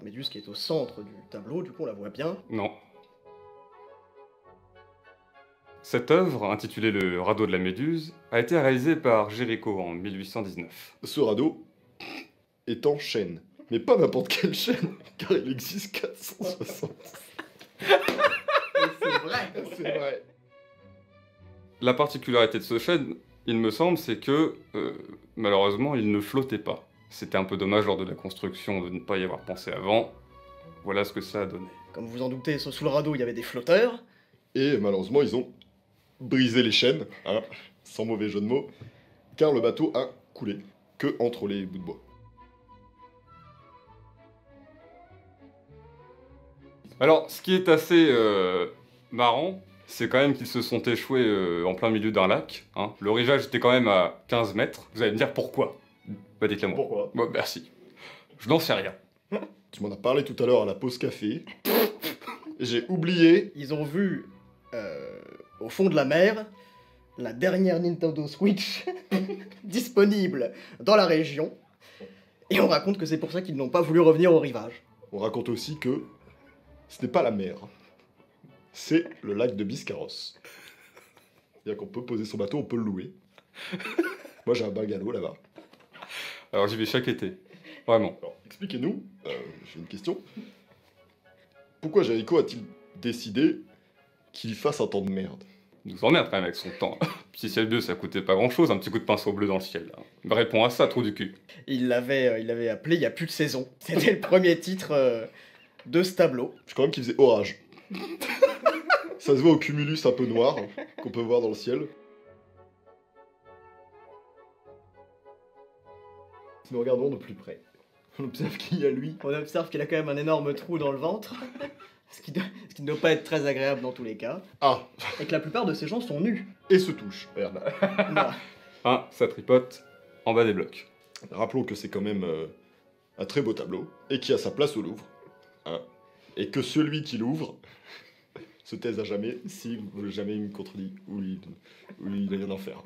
La méduse qui est au centre du tableau, du coup on la voit bien. Non. Cette œuvre, intitulée Le radeau de la Méduse, a été réalisée par Géricault en 1819. Ce radeau est en chêne. Mais pas n'importe quelle chaîne, car il existe 460. c'est vrai C'est vrai. La particularité de ce chêne, il me semble, c'est que euh, malheureusement, il ne flottait pas. C'était un peu dommage lors de la construction de ne pas y avoir pensé avant. Voilà ce que ça a donné. Comme vous en doutez, sous le radeau il y avait des flotteurs. Et malheureusement, ils ont brisé les chaînes, hein, sans mauvais jeu de mots, car le bateau a coulé que entre les bouts de bois. Alors, ce qui est assez euh, marrant, c'est quand même qu'ils se sont échoués euh, en plein milieu d'un lac. hein. Le rivage était quand même à 15 mètres. Vous allez me dire pourquoi Bah dites-le moi. Pourquoi Bon, merci. Je n'en sais rien. Tu m'en as parlé tout à l'heure à la pause café. J'ai oublié. Ils ont vu euh, au fond de la mer la dernière Nintendo Switch disponible dans la région. Et on raconte que c'est pour ça qu'ils n'ont pas voulu revenir au rivage. On raconte aussi que ce n'est pas la mer. C'est le lac de Biscarros. C'est-à-dire qu'on peut poser son bateau, on peut le louer. Moi j'ai un bungalow là-bas. Alors j'y vais chaque été. Vraiment. Alors, expliquez-nous, euh, j'ai une question. Pourquoi Jericho a-t-il décidé qu'il fasse un temps de merde? Il nous emmerde quand même avec son temps. Petit ciel bleu, ça coûtait pas grand-chose, un petit coup de pinceau bleu dans le ciel. là. Réponds à ça, trou du cul. Il l'avait euh, il l'avait appelé Il n'y a plus de saison. C'était le premier titre euh, de ce tableau. Je crois même qu'il faisait orage. Ça se voit au cumulus un peu noir qu'on peut voir dans le ciel. Nous regardons de plus près, on observe qu'il y a lui. On observe qu'il a quand même un énorme trou dans le ventre. Ce qui, doit- ce qui ne doit pas être très agréable dans tous les cas. Ah, Et que la plupart de ces gens sont nus. et se touche. Regarde. Voilà. Ah, ça tripote en bas des blocs. Rappelons que c'est quand même euh, un très beau tableau et qui a sa place au Louvre. hein, et que celui qui l'ouvre se taise à jamais si jamais il me contredit ou il, ou il a rien à en faire.